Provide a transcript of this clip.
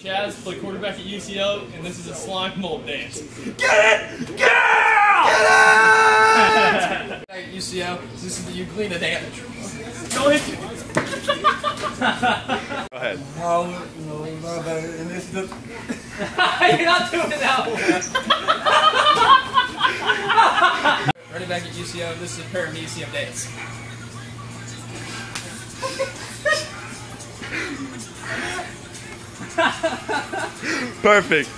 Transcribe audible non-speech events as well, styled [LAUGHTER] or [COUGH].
Chaz play quarterback at UCO, and this is a slime mold dance. Get it! Get it! At UCO, this is the Euglena dance. Go ahead. Go ahead. No, no, no, and this is the [LAUGHS] You're not doing that one. [LAUGHS] Running back at UCO, this is a paramecium dance. [LAUGHS] Perfect.